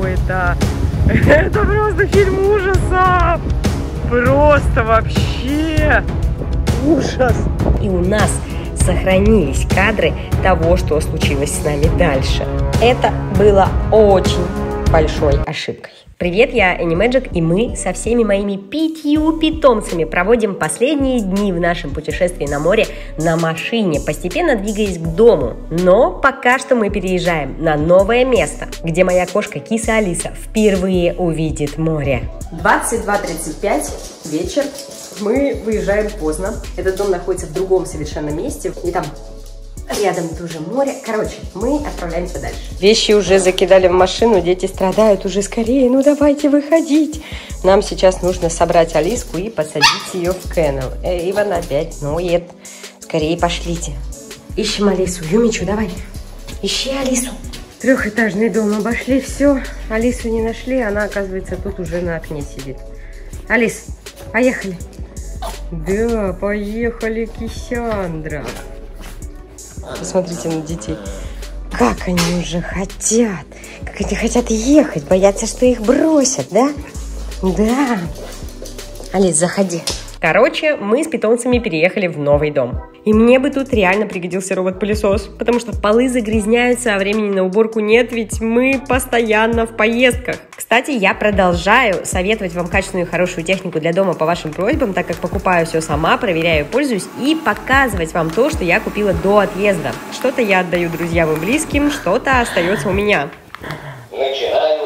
Что это? Просто фильм ужасов! Просто вообще ужас! И у нас сохранились кадры того, что случилось с нами дальше. Это было очень большой ошибкой. Привет, я Мэджик, и мы со всеми моими пятью питомцами проводим последние дни в нашем путешествии на море на машине, постепенно двигаясь к дому. Но пока что мы переезжаем на новое место, где моя кошка киса Алиса впервые увидит море. 22.35, вечер, мы выезжаем поздно. Этот дом находится в другом совершенно месте. И там Рядом тоже море. Короче, мы отправляемся дальше. Вещи уже закидали в машину, дети страдают уже скорее. Ну давайте выходить. Нам сейчас нужно собрать Алиску и посадить ее в кеннел. Э, Иван опять ноет. Скорее пошлите. Ищем Алису. Юмичу, давай. Ищи Алису. Трехэтажный дом обошли, все. Алису не нашли, она, оказывается, тут уже на окне сидит. Алис, поехали. Да, поехали, Кисяндра. Посмотрите на детей. Как они уже хотят. Как они хотят ехать. Боятся, что их бросят, да? Да. Алис, заходи. Короче, мы с питомцами переехали в новый дом. И мне бы тут реально пригодился робот-пылесос, потому что полы загрязняются, а времени на уборку нет, ведь мы постоянно в поездках. Кстати, я продолжаю советовать вам качественную и хорошую технику для дома по вашим просьбам, так как покупаю все сама, проверяю, пользуюсь и показывать вам то, что я купила до отъезда. Что-то я отдаю друзьям и близким, что-то остается у меня. Уборку.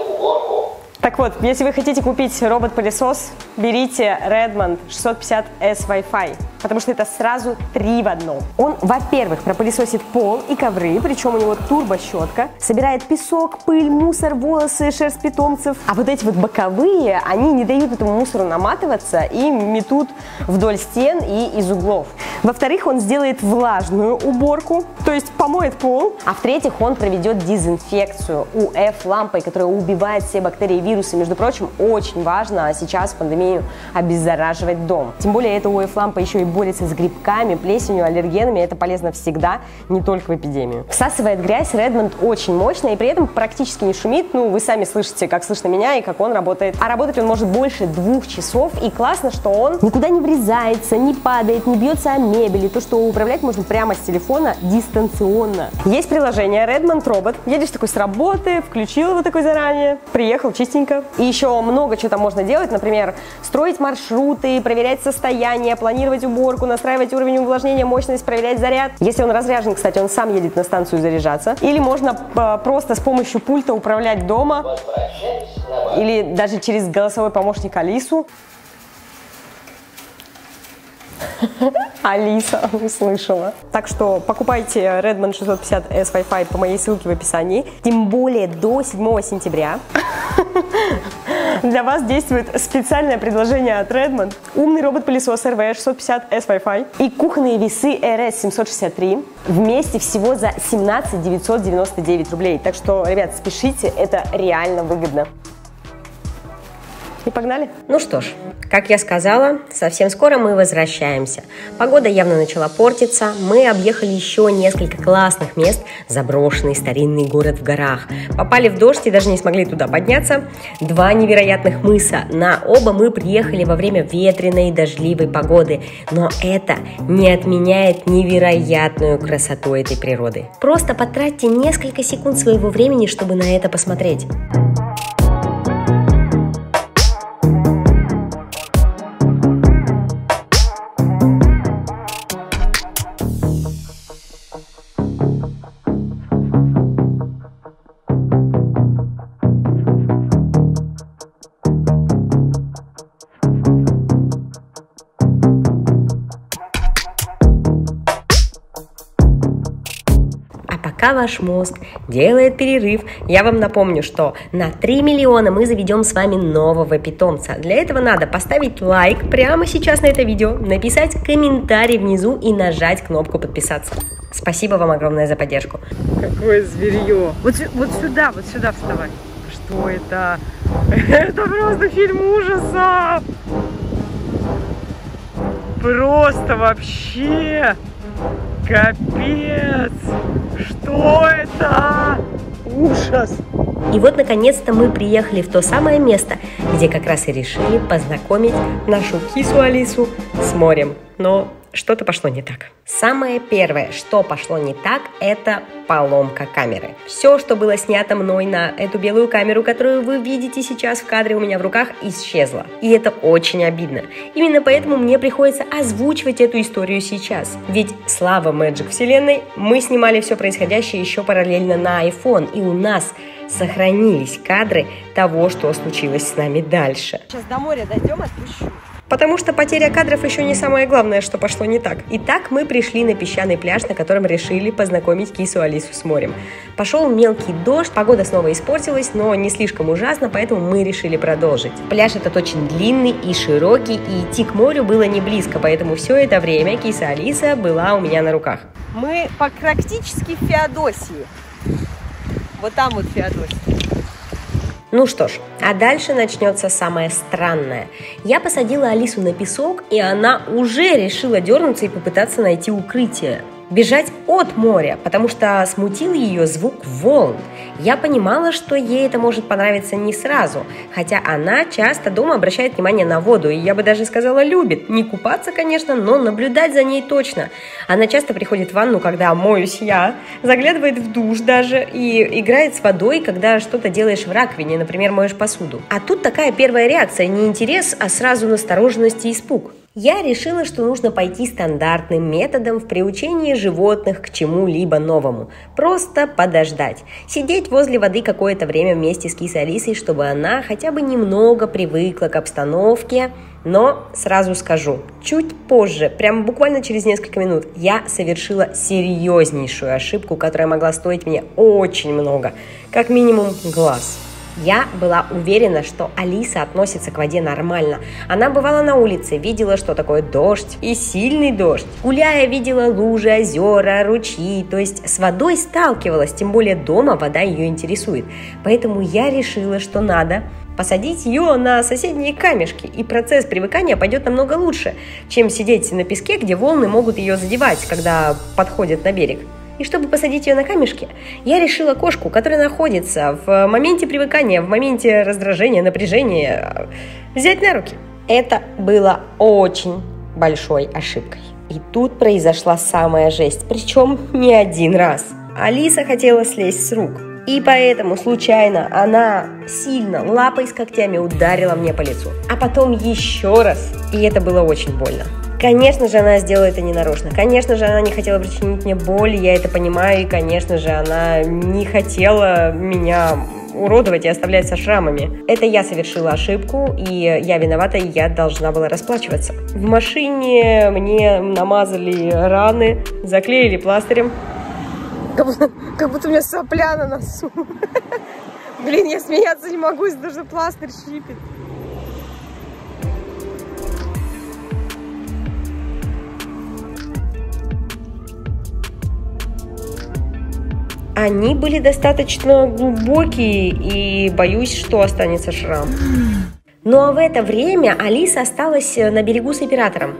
Так вот, если вы хотите купить робот-пылесос, берите Redmond 650S Wi-Fi, потому что это сразу три в одном. Он, во-первых, пропылесосит пол и ковры, причем у него турбощетка, собирает песок, пыль, мусор, волосы, шерсть питомцев. А вот эти вот боковые, они не дают этому мусору наматываться и метут вдоль стен и из углов. Во-вторых, он сделает влажную уборку, то есть помоет пол. А в-третьих, он проведет дезинфекцию UF-лампой, которая убивает все бактерии и вирусы. Между прочим, очень важно сейчас в пандемию обеззараживать дом. Тем более эта UF-лампа еще и борется с грибками, плесенью, аллергенами. Это полезно всегда, не только в эпидемию. Всасывает грязь Redmond очень мощно и при этом практически не шумит. Ну, вы сами слышите, как слышно меня и как он работает. А работать он может больше двух часов. И классно, что он никуда не врезается, не падает, не бьется о мебель. И то, что управлять можно прямо с телефона дистанционно. Есть приложение Redmond Robot. Едешь такой с работы, включил его такой заранее, приехал чистенько. И еще много чего там можно делать. Например, строить маршруты, проверять состояние, планировать уборку, настраивать уровень увлажнения, мощность, проверять заряд. Если он разряжен, кстати, он сам едет на станцию заряжаться. Или можно э, просто с помощью пульта управлять дома. Или даже через голосовой помощник Алису. Алиса услышала. Так что покупайте Redmond 650S Wi-Fi по моей ссылке в описании. Тем более до 7 сентября для вас действует специальное предложение от Redmond. Умный робот-пылесос RV 650S Wi-Fi и кухонные весы RS 763 вместе всего за 17 999 рублей. Так что, ребят, спешите, это реально выгодно. И погнали? Ну что ж, как я сказала, совсем скоро мы возвращаемся. Погода явно начала портиться. Мы объехали еще несколько классных мест. Заброшенный старинный город в горах. Попали в дождь и даже не смогли туда подняться. Два невероятных мыса. На оба мы приехали во время ветреной и дождливой погоды. Но это не отменяет невероятную красоту этой природы. Просто потратьте несколько секунд своего времени, чтобы на это посмотреть. Пока ваш мозг делает перерыв, я вам напомню, что на 3 миллиона мы заведем с вами нового питомца. Для этого надо поставить лайк прямо сейчас на это видео, написать комментарий внизу и нажать кнопку подписаться. Спасибо вам огромное за поддержку. Какое зверье. Вот, вот сюда, вот сюда вставай. Что это? Это просто фильм ужасов. Просто вообще. Капец. Что это? Ужас. И вот, наконец-то, мы приехали в то самое место, где как раз и решили познакомить нашу кису Алису с морем. Но что-то пошло не так. Самое первое, что пошло не так, это поломка камеры. Все, что было снято мной на эту белую камеру, которую вы видите сейчас в кадре у меня в руках, исчезло. И это очень обидно. Именно поэтому мне приходится озвучивать эту историю сейчас. Ведь слава Magic Вселенной, мы снимали все происходящее еще параллельно на iPhone, и у нас сохранились кадры того, что случилось с нами дальше. Сейчас до моря дойдем, отпущу. Потому что потеря кадров еще не самое главное, что пошло не так. Итак, мы пришли на песчаный пляж, на котором решили познакомить кису Алису с морем. Пошел мелкий дождь, погода снова испортилась, но не слишком ужасно, поэтому мы решили продолжить. Пляж этот очень длинный и широкий, и идти к морю было не близко, поэтому все это время киса Алиса была у меня на руках. Мы практически в Феодосии. Вот там вот Феодосия. Ну что ж, а дальше начнется самое странное. Я посадила Алису на песок, и она уже решила дернуться и попытаться найти укрытие бежать от моря, потому что смутил ее звук волн. Я понимала, что ей это может понравиться не сразу, хотя она часто дома обращает внимание на воду, и я бы даже сказала любит. Не купаться, конечно, но наблюдать за ней точно. Она часто приходит в ванну, когда моюсь я, заглядывает в душ даже и играет с водой, когда что-то делаешь в раковине, например, моешь посуду. А тут такая первая реакция, не интерес, а сразу настороженность и испуг. Я решила, что нужно пойти стандартным методом в приучении животных к чему-либо новому. Просто подождать. Сидеть возле воды какое-то время вместе с кисой Алисой, чтобы она хотя бы немного привыкла к обстановке. Но сразу скажу, чуть позже, прям буквально через несколько минут, я совершила серьезнейшую ошибку, которая могла стоить мне очень много. Как минимум глаз. Я была уверена, что Алиса относится к воде нормально. Она бывала на улице, видела, что такое дождь и сильный дождь. Гуляя, видела лужи, озера, ручьи, то есть с водой сталкивалась, тем более дома вода ее интересует. Поэтому я решила, что надо посадить ее на соседние камешки, и процесс привыкания пойдет намного лучше, чем сидеть на песке, где волны могут ее задевать, когда подходят на берег. И чтобы посадить ее на камешки, я решила кошку, которая находится в моменте привыкания, в моменте раздражения, напряжения, взять на руки. Это было очень большой ошибкой. И тут произошла самая жесть, причем не один раз. Алиса хотела слезть с рук, и поэтому случайно она сильно лапой с когтями ударила мне по лицу. А потом еще раз, и это было очень больно. Конечно же, она сделала это ненарочно. Конечно же, она не хотела причинить мне боль, я это понимаю. И, конечно же, она не хотела меня уродовать и оставлять со шрамами. Это я совершила ошибку, и я виновата, и я должна была расплачиваться. В машине мне намазали раны, заклеили пластырем. Как будто, как будто у меня сопля на носу. Блин, я смеяться не могу, того, что пластырь щипит. Они были достаточно глубокие, и боюсь, что останется шрам. Ну а в это время Алиса осталась на берегу с оператором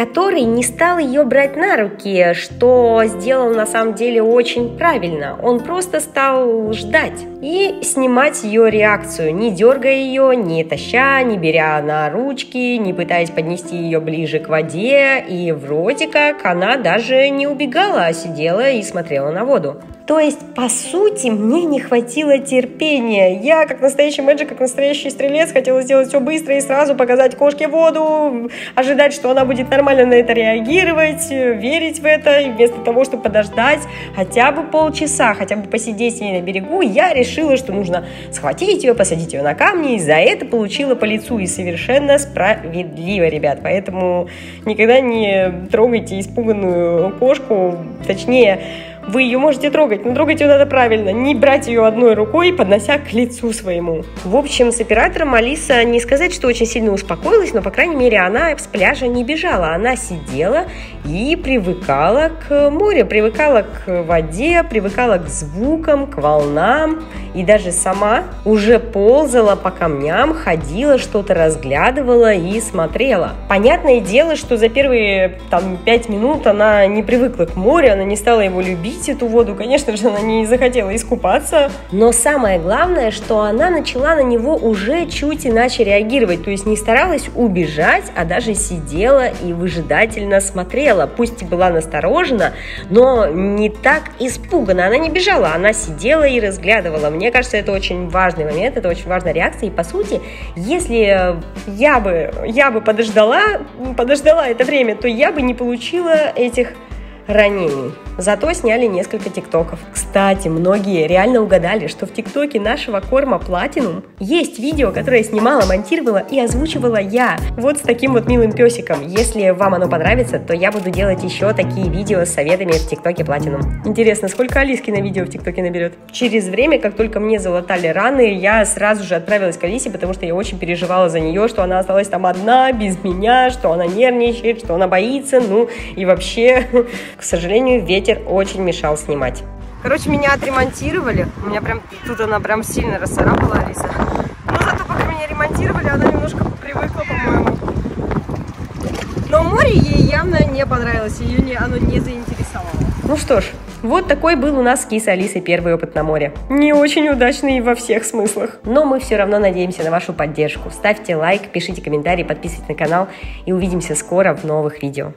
который не стал ее брать на руки, что сделал на самом деле очень правильно. Он просто стал ждать и снимать ее реакцию, не дергая ее, не таща, не беря на ручки, не пытаясь поднести ее ближе к воде. И вроде как она даже не убегала, а сидела и смотрела на воду. То есть, по сути, мне не хватило терпения. Я, как настоящий мэджик, как настоящий стрелец, хотела сделать все быстро и сразу показать кошке воду, ожидать, что она будет нормально на это реагировать, верить в это. И вместо того, чтобы подождать хотя бы полчаса, хотя бы посидеть с ней на берегу, я решила, что нужно схватить ее, посадить ее на камни, и за это получила по лицу. И совершенно справедливо, ребят. Поэтому никогда не трогайте испуганную кошку, точнее, вы ее можете трогать, но трогать ее надо правильно, не брать ее одной рукой, поднося к лицу своему. В общем, с оператором Алиса не сказать, что очень сильно успокоилась, но, по крайней мере, она с пляжа не бежала. Она сидела и привыкала к морю, привыкала к воде, привыкала к звукам, к волнам и даже сама уже ползала по камням, ходила, что-то разглядывала и смотрела. Понятное дело, что за первые там пять минут она не привыкла к морю, она не стала его любить, эту воду, конечно же, она не захотела искупаться. Но самое главное, что она начала на него уже чуть иначе реагировать, то есть не старалась убежать, а даже сидела и выжидательно смотрела. Пусть и была насторожена, но не так испугана. Она не бежала, она сидела и разглядывала. Мне кажется, это очень важный момент, это очень важная реакция. И по сути, если я бы, я бы подождала, подождала это время, то я бы не получила этих ранений. Зато сняли несколько тиктоков. Кстати, многие реально угадали, что в тиктоке нашего корма Platinum есть видео, которое снимала, монтировала и озвучивала я. Вот с таким вот милым песиком. Если вам оно понравится, то я буду делать еще такие видео с советами в тиктоке Platinum. Интересно, сколько Алиски на видео в тиктоке наберет? Через время, как только мне залатали раны, я сразу же отправилась к Алисе, потому что я очень переживала за нее, что она осталась там одна, без меня, что она нервничает, что она боится, ну и вообще, к сожалению, ветер ветер очень мешал снимать. Короче, меня отремонтировали. У меня прям тут она прям сильно расцарапала, Алиса. Но зато пока меня ремонтировали, она немножко привыкла, по-моему. Но море ей явно не понравилось, ее не, оно не заинтересовало. Ну что ж, вот такой был у нас с Кисой Алисой первый опыт на море. Не очень удачный во всех смыслах. Но мы все равно надеемся на вашу поддержку. Ставьте лайк, пишите комментарии, подписывайтесь на канал и увидимся скоро в новых видео.